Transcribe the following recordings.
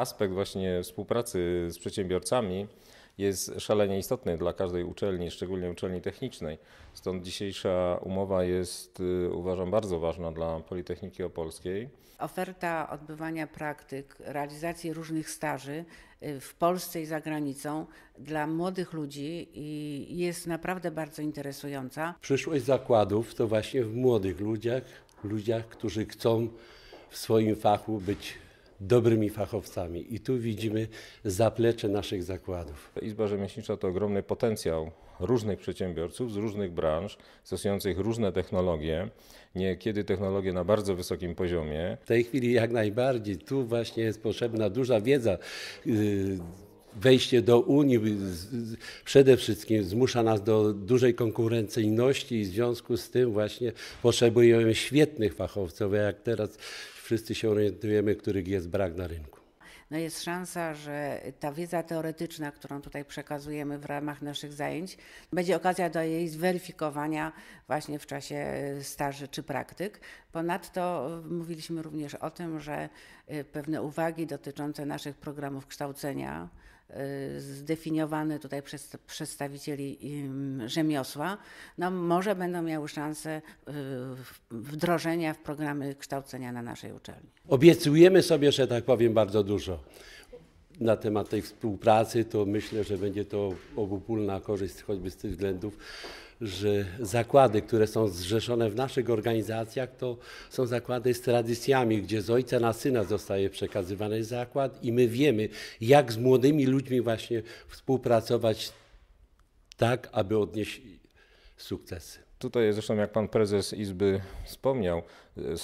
aspekt właśnie współpracy z przedsiębiorcami jest szalenie istotny dla każdej uczelni, szczególnie uczelni technicznej. Stąd dzisiejsza umowa jest, y, uważam, bardzo ważna dla Politechniki Opolskiej. Oferta odbywania praktyk, realizacji różnych staży y, w Polsce i za granicą dla młodych ludzi i jest naprawdę bardzo interesująca. Przyszłość zakładów to właśnie w młodych ludziach, ludziach, którzy chcą w swoim fachu być dobrymi fachowcami. I tu widzimy zaplecze naszych zakładów. Izba Rzemieślnicza to ogromny potencjał różnych przedsiębiorców z różnych branż, stosujących różne technologie, niekiedy technologie na bardzo wysokim poziomie. W tej chwili jak najbardziej tu właśnie jest potrzebna duża wiedza. Yy, Wejście do Unii z- przede wszystkim zmusza nas do dużej konkurencyjności i w związku z tym właśnie potrzebujemy świetnych fachowców, jak teraz wszyscy się orientujemy, których jest brak na rynku. No jest szansa, że ta wiedza teoretyczna, którą tutaj przekazujemy w ramach naszych zajęć, będzie okazja do jej zweryfikowania właśnie w czasie staży czy praktyk. Ponadto mówiliśmy również o tym, że y, pewne uwagi dotyczące naszych programów kształcenia zdefiniowane tutaj przez przedstawicieli rzemiosła, no może będą miały szansę y, wdrożenia w programy kształcenia na naszej uczelni. Obiecujemy sobie, że tak powiem, bardzo dużo na temat tej współpracy, to myślę, że będzie to obopólna korzyść choćby z tych względów, że zakłady, które są zrzeszone w naszych organizacjach, to są zakłady z tradycjami, gdzie z ojca na syna zostaje przekazywany zakład i my wiemy, jak z młodymi ludźmi właśnie współpracować tak, aby odnieść sukcesy. Tutaj zresztą, jak pan prezes Izby wspomniał,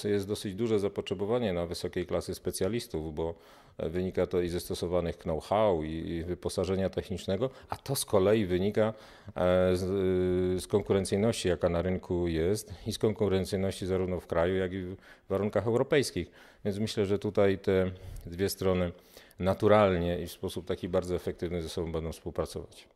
jest dosyć duże zapotrzebowanie na wysokiej klasy specjalistów, bo e, wynika to i ze stosowanych know-how i i wyposażenia technicznego, a to z kolei wynika e, z, y, z konkurencyjności, jaka na rynku jest i z konkurencyjności zarówno w kraju, jak i w warunkach europejskich. Więc myślę, że tutaj te dwie strony naturalnie i w sposób taki bardzo efektywny ze sobą będą współpracować.